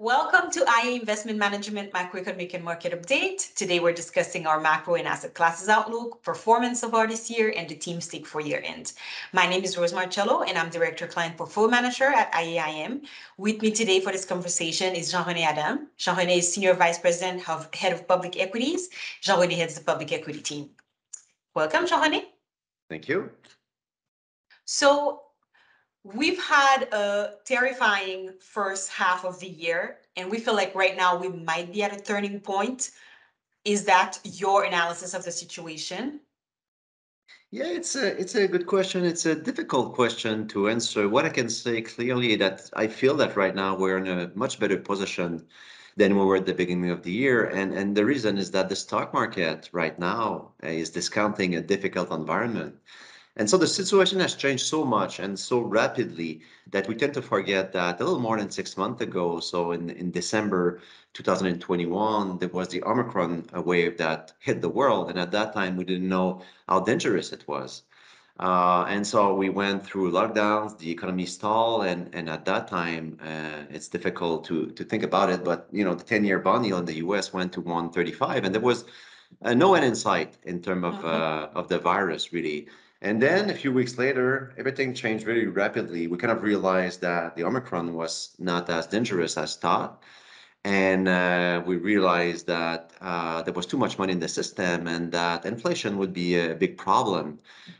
Welcome to iA Investment Management Macroeconomic and Market Update. Today we're discussing our macro and asset classes outlook, performance of our this year, and the team stake for year end. My name is Rose Marcello, and I'm Director Client Portfolio Manager at IAIM. With me today for this conversation is Jean-René Adam. Jean-René is Senior Vice President of Head of Public Equities. Jean-René heads the public equity team. Welcome, Jean-René. Thank you. So we've had a terrifying first half of the year, and we feel like right now we might be at a turning point. Is that your analysis of the situation? Yeah, it's a, it's a good question. It's a difficult question to answer. What I can say clearly that I feel that right now we're in a much better position than we were at the beginning of the year. And, and the reason is that the stock market right now is discounting a difficult environment. And so the situation has changed so much and so rapidly that we tend to forget that a little more than six months ago, so in, in December 2021, there was the Omicron wave that hit the world. And at that time, we didn't know how dangerous it was. Uh, and so we went through lockdowns, the economy stalled, and, and at that time, uh, it's difficult to, to think about it. But, you know, the 10-year bond yield in the US went to 135, and there was uh, no end in sight in terms of, uh, of the virus, really. And then a few weeks later, everything changed very rapidly. We kind of realized that the Omicron was not as dangerous as thought. And uh, we realized that uh, there was too much money in the system and that inflation would be a big problem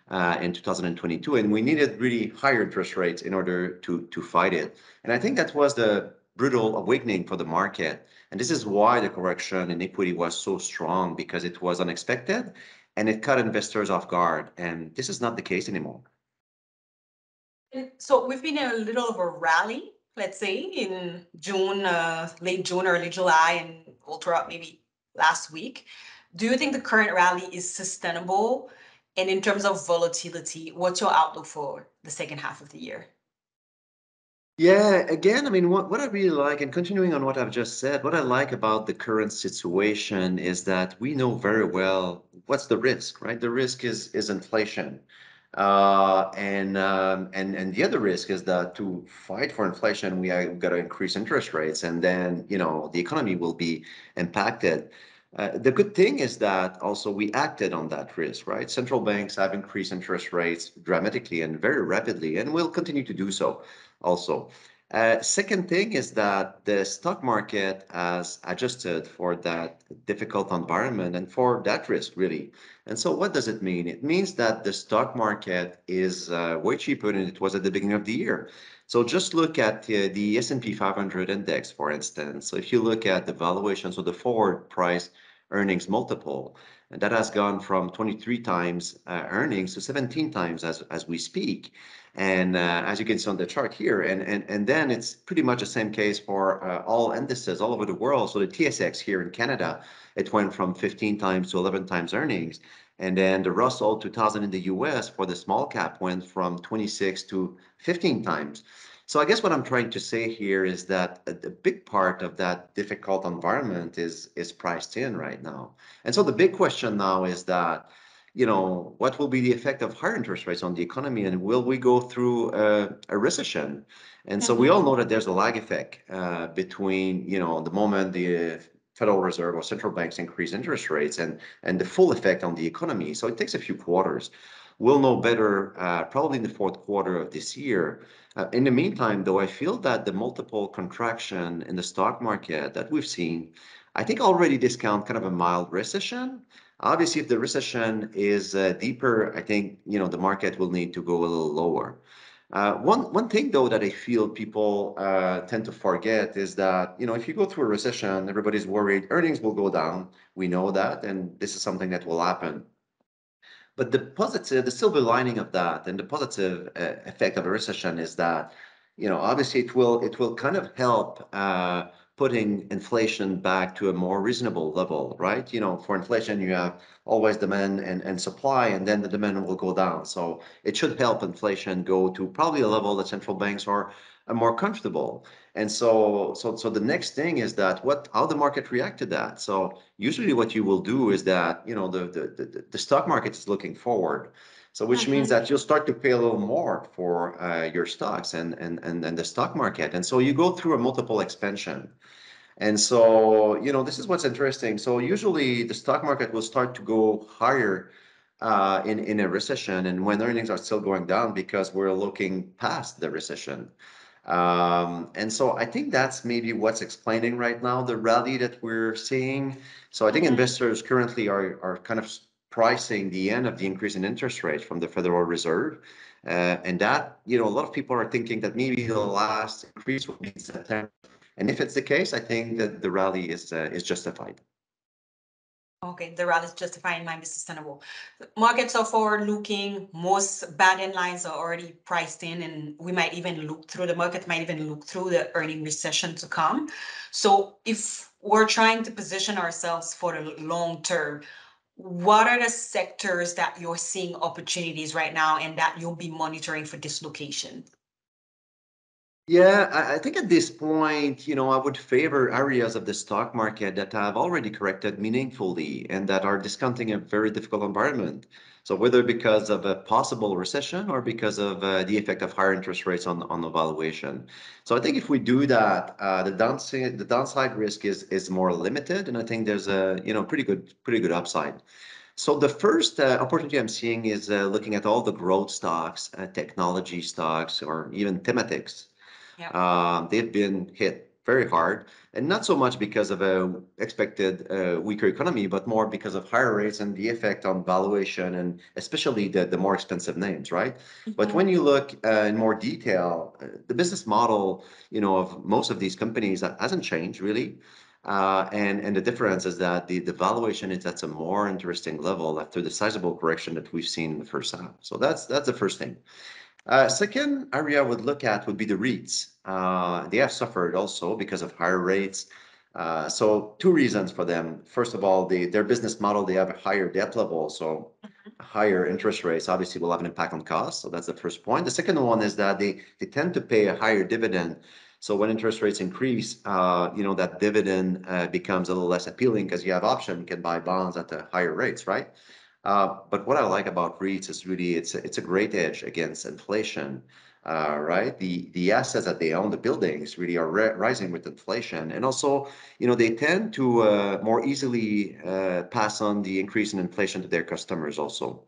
uh, in 2022. And we needed really higher interest rates in order to, to fight it. And I think that was the brutal awakening for the market. And this is why the correction in equity was so strong because it was unexpected and it caught investors off guard. And this is not the case anymore. So we've been in a little of a rally, let's say, in June, uh, late June, early July, and all throughout maybe last week. Do you think the current rally is sustainable? And in terms of volatility, what's your outlook for the second half of the year? Yeah, again, I mean, what, what I really like, and continuing on what I've just said, what I like about the current situation is that we know very well what's the risk, right? The risk is is inflation. Uh, and um, and and the other risk is that to fight for inflation, we have got to increase interest rates, and then you know the economy will be impacted. Uh, the good thing is that also we acted on that risk, right? Central banks have increased interest rates dramatically and very rapidly, and will continue to do so also. Uh, second thing is that the stock market has adjusted for that difficult environment and for that risk, really. And so what does it mean? It means that the stock market is uh, way cheaper than it was at the beginning of the year. So just look at the S&P 500 index, for instance. So if you look at the valuations of the forward price earnings multiple, and that has gone from 23 times uh, earnings to 17 times as, as we speak. And uh, as you can see on the chart here, and, and, and then it's pretty much the same case for uh, all indices all over the world. So the TSX here in Canada, it went from 15 times to 11 times earnings. And then the Russell 2000 in the US for the small cap went from 26 to 15 times. So I guess what I'm trying to say here is that a, a, big part of that difficult environment is is priced in right now. And so the big question now is that, you know, what will be the effect of higher interest rates on the economy, and will we go through a, a recession? And so we all know that there's a lag effect uh, between, you know, the moment the Federal Reserve or central banks increase interest rates and and the full effect on the economy. So it takes a few quarters. We'll know better uh, probably in the fourth quarter of this year. Uh, in the meantime, though, I feel that the multiple contraction in the stock market that we've seen, I think already discount kind of a mild recession. Obviously, if the recession is uh, deeper, I think you know the market will need to go a little lower. Uh, one one thing though that I feel people uh, tend to forget is that you know if you go through a recession, everybody's worried earnings will go down. We know that, and this is something that will happen. But the positive, the silver lining of that, and the positive uh, effect of a recession is that, you know, obviously it will it will kind of help uh, putting inflation back to a more reasonable level, right? You know, for inflation you have always demand and, and supply, and then the demand will go down. So it should help inflation go to probably a level that central banks are more comfortable. And so, so, so the next thing is that what, how the market react to that. So usually what you will do is that, you know, the, the, the, the stock market is looking forward. So which means that you'll start to pay a little more for uh, your stocks and, and, and, and the stock market. And so you go through a multiple expansion. And so, you know, this is what's interesting. So usually the stock market will start to go higher uh, in, in a recession and when earnings are still going down because we're looking past the recession. Um, and so I think that's maybe what's explaining right now the rally that we're seeing. So I think mm-hmm. investors currently are, are kind of pricing the end of the increase in interest rates from the Federal Reserve. Uh, and that, you know, a lot of people are thinking that maybe the last increase will be in September and if it's the case, I think that the rally is uh, is justified. Okay, the rally is in mind is sustainable. Markets are forward looking. Most bad end lines are already priced in, and we might even look through the market might even look through the earning recession to come. So if we're trying to position ourselves for the long term, what are the sectors that you're seeing opportunities right now and that you'll be monitoring for dislocation? Yeah, I, think at this point, you know, I would favor areas of the stock market that have already corrected meaningfully and that are discounting a very difficult environment. So whether because of a possible recession or because of uh, the effect of higher interest rates on on the valuation. So I think if we do that, uh, the downside the downside risk is is more limited, and I think there's a you know pretty good pretty good upside. So the first uh, opportunity I'm seeing is uh, looking at all the growth stocks, uh, technology stocks, or even thematics. Yeah. Um, they've been hit very hard, and not so much because of a expected uh, weaker economy, but more because of higher rates and the effect on valuation, and especially the, the more expensive names, right? Mm-hmm. But when you look uh, in more detail, uh, the business model, you know, of most of these companies hasn't changed really. Uh, and and the difference is that the, the valuation is at a more interesting level after the sizable correction that we've seen in the first half. So that's that's the first thing. Uh, second area I would look at would be the REITs. Uh, they have suffered also because of higher rates. Uh, so two reasons for them. First of all, the, their business model, they have a higher debt level, so mm-hmm. higher interest rates obviously will have an impact on costs. So that's the first point. The second one is that they, they tend to pay a higher dividend. So when interest rates increase, uh, you know, that dividend uh, becomes a little less appealing because you have option, you can buy bonds at the higher rates, right? Uh, but what I like about REITs is really it's a, it's a great edge against inflation, uh, right? The the assets that they own, the buildings, really are rising with inflation, and also, you know, they tend to uh, more easily uh, pass on the increase in inflation to their customers also.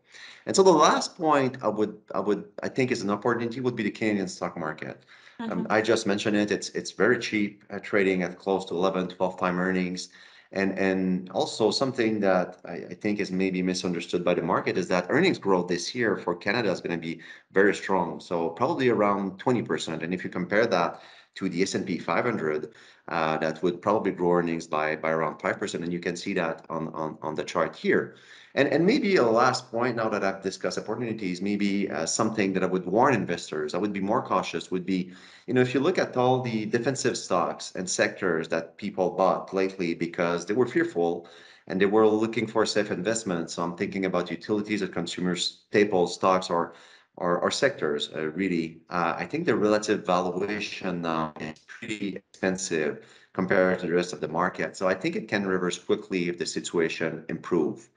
And so the last point I would I would I think is an opportunity would be the Canadian stock market. Um, mm-hmm. Um, I just mentioned it. It's it's very cheap, uh, trading at close to 11, 12 time earnings. And and also something that I, I think is maybe misunderstood by the market is that earnings growth this year for Canada is going to be very strong. So probably around 20%. And if you compare that to the S&P 500, uh, that would probably grow earnings by by around 5%. And you can see that on on, on the chart here. And, and maybe a last point now that I've discussed opportunities, maybe uh, something that I would warn investors, I would be more cautious, would be, you know, if you look at all the defensive stocks and sectors that people bought lately because they were fearful and they were looking for safe investments. So I'm thinking about utilities or consumer staple stocks or or, or sectors, uh, really. Uh, I think the relative valuation now is pretty expensive compared to the rest of the market. So I think it can reverse quickly if the situation improve.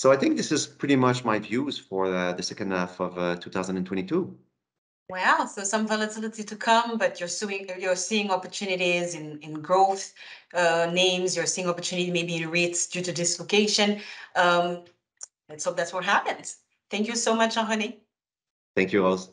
So I think this is pretty much my views for the, the second half of uh, 2022. Wow, so some volatility to come, but you're seeing you're seeing opportunities in in growth uh, names. You're seeing opportunity maybe in REITs due to dislocation. Um, let's hope that's what happens. Thank you so much, Jean René. Thank you, Rose.